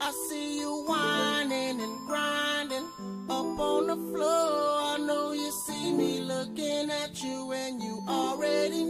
I see you whining and grinding up on the floor. I know you see me looking at you, and you already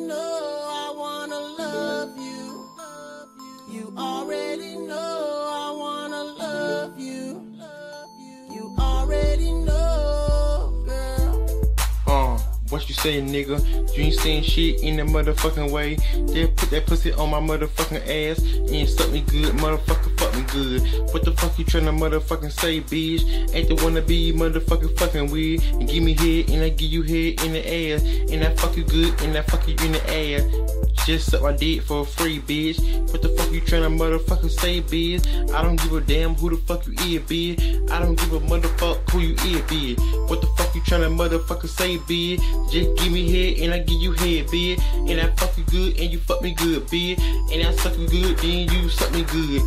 saying, nigga? You ain't saying shit in that motherfucking way. They put that pussy on my motherfucking ass and suck me good, motherfucker, good. What the fuck you tryna motherfucking say, bitch? Ain't the wanna be motherfucking fucking weird. And give me head and I give you head in the ass. And I fuck you good and I fuck you in the ass. Just suck my dick for free, bitch. What the fuck you tryna motherfucking say, bitch? I don't give a damn who the fuck you is, bitch. I don't give a motherfuck who you is, bitch. What the fuck you tryna motherfucker say, bitch? Just give me head and I give you head, bitch. And I fuck you good and you fuck me good, bitch. And I suck you good, then you suck me good.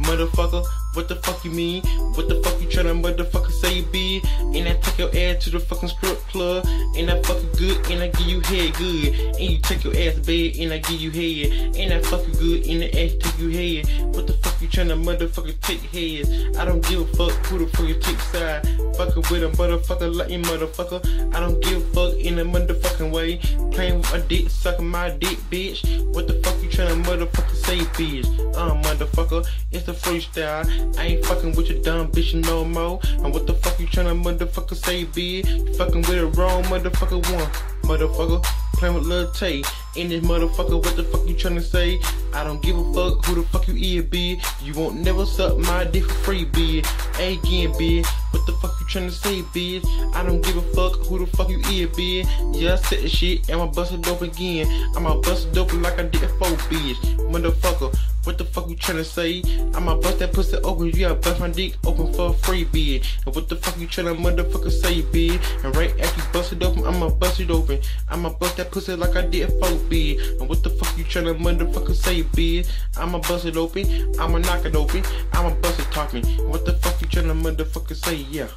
Motherfucker, what the fuck you mean? What the fuck you tryna motherfucker say, you be? And I take your ass to the fucking strip club. And I fuck you good and I give you head good. And you take your ass bed and I give you head. And I fuck you good and the ass take you head. What the fuck you tryna motherfucker take heads? I don't give a fuck who the fuck you take side. Fucking with a motherfucker like you motherfucker. I don't give a fuck in a motherfucking way. Playing with my dick, sucking my dick, bitch. What the fuck tryna motherfucker say, bitch? Uh, motherfucker, it's a freestyle. I ain't fucking with your dumb bitch no more. And what the fuck you tryna motherfucker say, bitch? You fucking with a wrong motherfucker one. Motherfucker, playing with Lil Tay. In this motherfucker, what the fuck you tryna say? I don't give a fuck who the fuck you is, bitch. You won't never suck my dick for free, bitch. Again, bitch. What the fuck you tryna say, bitch? I don't give a fuck who the fuck you is, bitch. Yeah, I shit, I'ma bust it dope again. I'ma bust it dope like I did for bitch. Motherfucker, what the fuck you tryna say? I'ma bust that pussy open, you gotta bust my dick open for a free, bitch. And what the fuck you tryna motherfucker say, bitch? And right after you bust it open, I'ma bust it open. I'ma bust that pussy like I did for bitch. And what the fuck you tryna motherfucker say, bitch? I'ma bust it open, I'ma knock it open, I'ma bust it talking. What the fuck you tryna motherfucker say. Yeah.